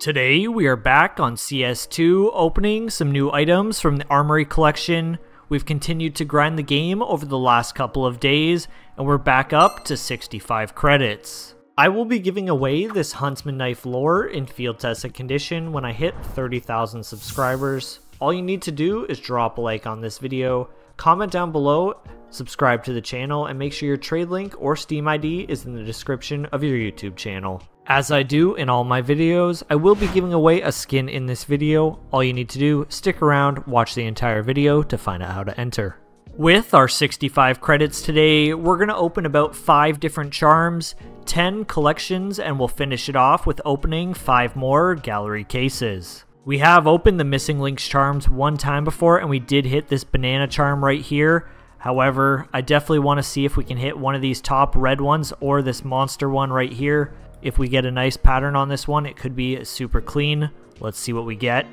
Today we are back on CS2 opening some new items from the Armory collection. We've continued to grind the game over the last couple of days and we're back up to 65 credits. I will be giving away this Huntsman Knife lore in field tested condition when I hit 30,000 subscribers. All you need to do is drop a like on this video, comment down below, subscribe to the channel, and make sure your trade link or Steam ID is in the description of your YouTube channel. As I do in all my videos, I will be giving away a skin in this video. All you need to do, stick around, watch the entire video to find out how to enter. With our 65 credits today, we're going to open about 5 different charms, 10 collections, and we'll finish it off with opening 5 more gallery cases. We have opened the Missing Links charms one time before, and we did hit this banana charm right here. However, I definitely want to see if we can hit one of these top red ones or this monster one right here. If we get a nice pattern on this one, it could be super clean. Let's see what we get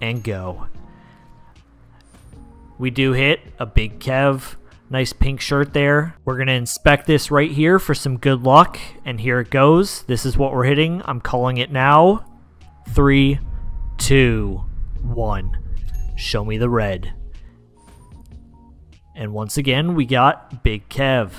and go. We do hit a big Kev. Nice pink shirt there. We're going to inspect this right here for some good luck. And here it goes. This is what we're hitting. I'm calling it now. Three, two, one. Show me the red. And once again, we got Big Kev.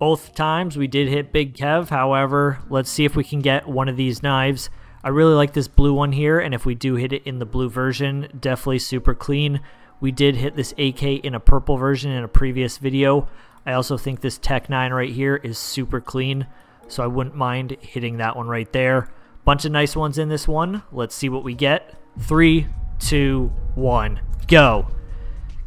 Both times we did hit Big Kev, however, let's see if we can get one of these knives. I really like this blue one here, and if we do hit it in the blue version, definitely super clean. We did hit this AK in a purple version in a previous video. I also think this Tec-9 right here is super clean, so I wouldn't mind hitting that one right there. Bunch of nice ones in this one. Let's see what we get. Three, two, one, go.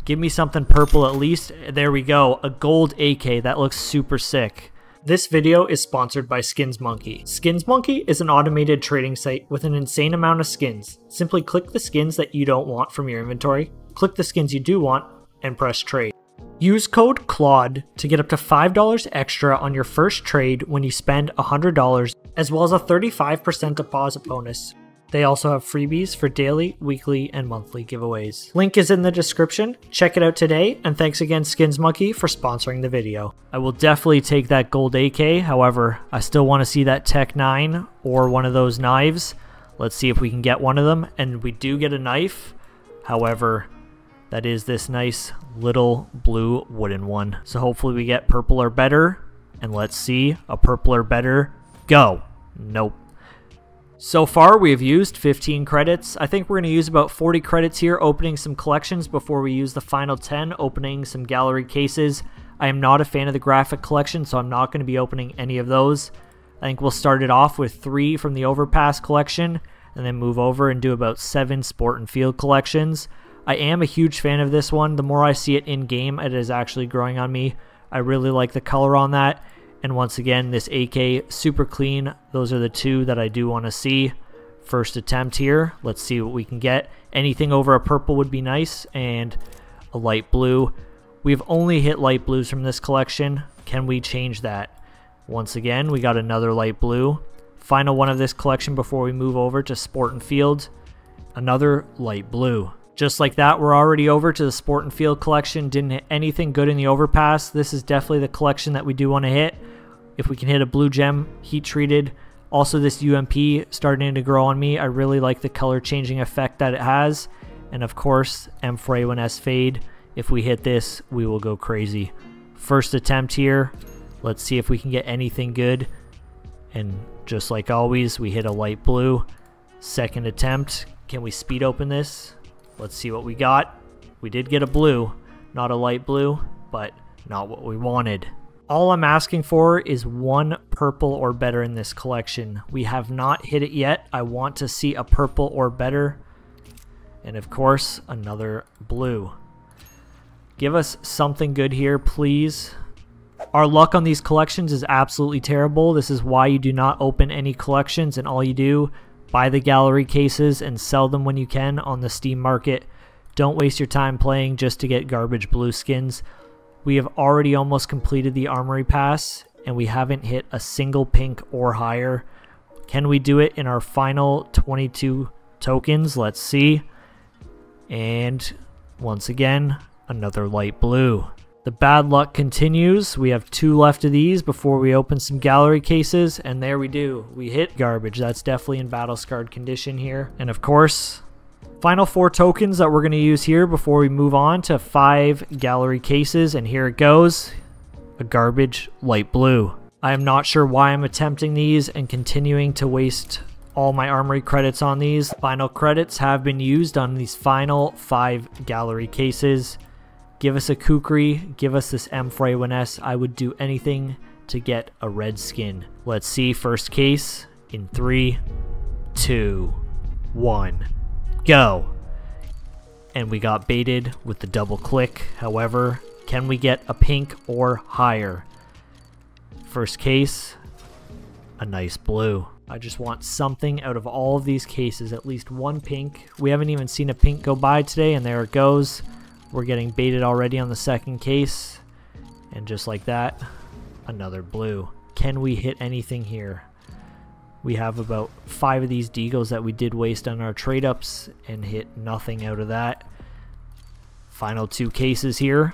Give me something purple at least. There we go. A gold AK. That looks super sick. This video is sponsored by Skins Monkey. Skins Monkey is an automated trading site with an insane amount of skins. Simply click the skins that you don't want from your inventory, click the skins you do want, and press trade. Use code CLAWD to get up to $5 extra on your first trade when you spend $100, as well as a 35% deposit bonus. They also have freebies for daily, weekly, and monthly giveaways. Link is in the description. Check it out today, and thanks again Skins Monkey for sponsoring the video. I will definitely take that gold AK, however, I still want to see that Tec-9 or one of those knives. Let's see if we can get one of them, and we do get a knife. However, that is this nice little blue wooden one. So hopefully we get purple or better, and let's see, a purple or better, go. Nope. So far, we have used 15 credits. I think we're going to use about 40 credits here opening some collections before we use the final 10 opening some gallery cases. I am not a fan of the graphic collection, so I'm not going to be opening any of those. I think we'll start it off with three from the Overpass collection and then move over and do about seven Sport and Field collections. I am a huge fan of this one. The more I see it in game, it is actually growing on me. I really like the color on that. And once again, this AK, super clean. Those are the two that I do want to see. First attempt here. Let's see what we can get. Anything over a purple would be nice. And a light blue. We've only hit light blues from this collection. Can we change that? Once again, we got another light blue. Final one of this collection before we move over to Sport and Field. Another light blue. Just like that, we're already over to the Sport and Field collection. Didn't hit anything good in the overpass. This is definitely the collection that we do want to hit. If we can hit a blue gem, heat treated. Also, this UMP starting to grow on me. I really like the color changing effect that it has. And of course, M4A1S Fade. If we hit this, we will go crazy. First attempt here. Let's see if we can get anything good. And just like always, we hit a light blue. Second attempt. Can we speed open this? Let's see what we got. We did get a blue. Not a light blue, but not what we wanted. All I'm asking for is one purple or better in this collection. We have not hit it yet. I want to see a purple or better. And of course, another blue. Give us something good here, please. Our luck on these collections is absolutely terrible. This is why you do not open any collections and all you do, buy the gallery cases and sell them when you can on the Steam market. Don't waste your time playing just to get garbage blue skins. We have already almost completed the Armory Pass, and we haven't hit a single pink or higher. Can we do it in our final 22 tokens? Let's see. And once again, another light blue. The bad luck continues. We have two left of these before we open some gallery cases, and there we do. We hit garbage. That's definitely in battle scarred condition here. And of course, final four tokens that we're going to use here before we move on to five gallery cases, and here it goes. A garbage light blue. I am not sure why I'm attempting these and continuing to waste all my armory credits on these. Final credits have been used on these final five gallery cases. Give us a Kukri, give us this M4A1S. I would do anything to get a red skin. Let's see first case in three, two, one, go. And we got baited with the double click. However, can we get a pink or higher? First case, a nice blue. I just want something out of all of these cases, at least one pink. We haven't even seen a pink go by today, and there it goes. We're getting baited already on the second case. And just like that, another blue. Can we hit anything here? We have about five of these deagles that we did waste on our trade ups and hit nothing out of that. Final two cases here.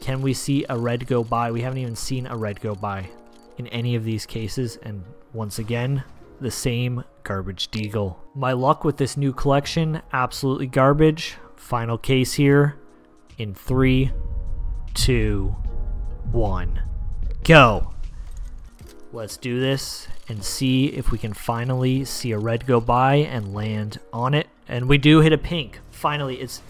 Can we see a red go by? We haven't even seen a red go by in any of these cases. And once again, the same garbage deagle. My luck with this new collection, absolutely garbage. Final case here in three, two, one, go. Let's do this and see if we can finally see a red go by and land on it. And we do hit a pink. Finally, it's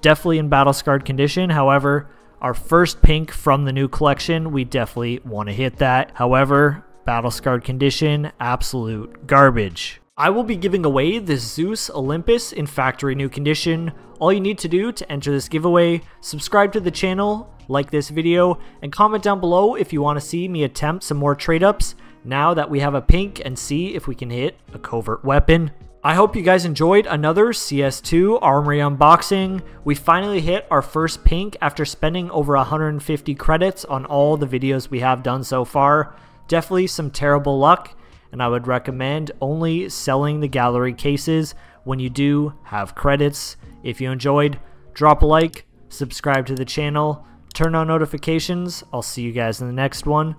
definitely in battle scarred condition. However, our first pink from the new collection, we definitely want to hit that. However, battle scarred condition, absolute garbage. I will be giving away this Zeus Olympus in factory new condition. All you need to do to enter this giveaway, subscribe to the channel, like this video, and comment down below if you want to see me attempt some more trade ups now that we have a pink and see if we can hit a covert weapon. I hope you guys enjoyed another CS2 Armory unboxing. We finally hit our first pink after spending over 150 credits on all the videos we have done so far. Definitely some terrible luck, and I would recommend only selling the gallery cases when you do have credits. If you enjoyed, drop a like, subscribe to the channel, turn on notifications. I'll see you guys in the next one.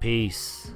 Peace.